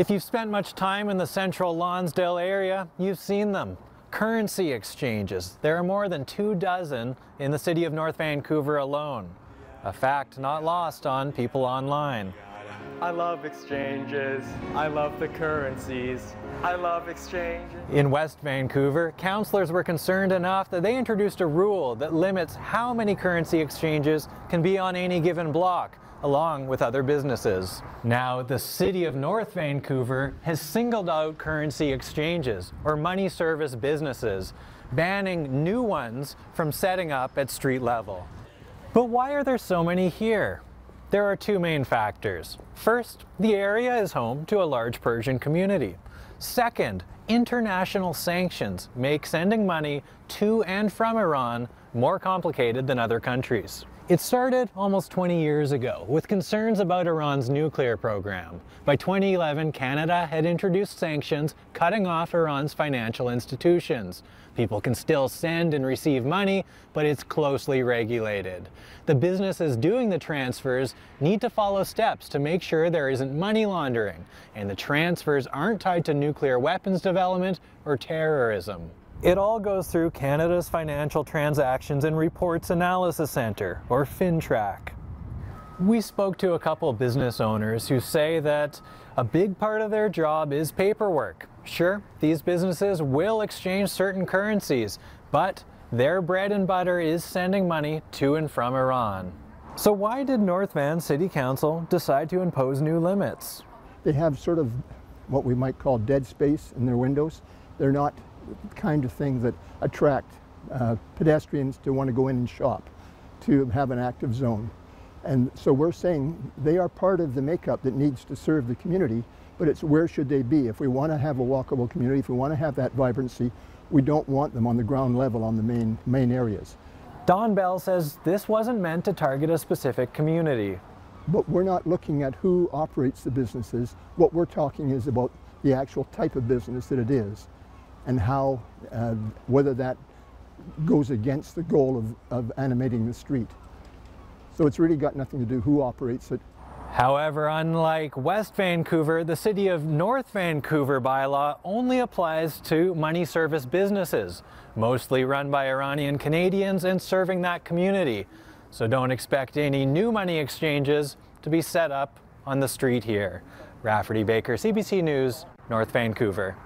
If you've spent much time in the central Lonsdale area, you've seen them. Currency exchanges. There are more than two dozen in the city of North Vancouver alone. A fact not lost on people online. I love exchanges. I love the currencies. I love exchanges. In West Vancouver, councillors were concerned enough that they introduced a rule that limits how many currency exchanges can be on any given block, along with other businesses. Now, the City of North Vancouver has singled out currency exchanges, or money service businesses, banning new ones from setting up at street level. But why are there so many here? There are two main factors. First, the area is home to a large Persian community. Second, international sanctions make sending money to and from Iran more complicated than other countries. It started almost 20 years ago with concerns about Iran's nuclear program. By 2011, Canada had introduced sanctions cutting off Iran's financial institutions. People can still send and receive money, but it's closely regulated. The businesses doing the transfers need to follow steps to make sure there isn't money laundering, and the transfers aren't tied to nuclear weapons development or terrorism. It all goes through Canada's Financial Transactions and Reports Analysis Centre, or FINTRAC. We spoke to a couple business owners who say that a big part of their job is paperwork. Sure, these businesses will exchange certain currencies, but their bread and butter is sending money to and from Iran. So why did North Van City Council decide to impose new limits? They have sort of what we might call dead space in their windows. They're not kind of things that attract uh, pedestrians to want to go in and shop, to have an active zone. And so we're saying they are part of the makeup that needs to serve the community, but it's where should they be? If we want to have a walkable community, if we want to have that vibrancy, we don't want them on the ground level on the main, main areas. Don Bell says this wasn't meant to target a specific community. But we're not looking at who operates the businesses. What we're talking is about the actual type of business that it is and how, uh, whether that goes against the goal of, of animating the street. So it's really got nothing to do who operates it. However, unlike West Vancouver, the City of North Vancouver bylaw only applies to money service businesses, mostly run by Iranian Canadians and serving that community. So don't expect any new money exchanges to be set up on the street here. Rafferty Baker, CBC News, North Vancouver.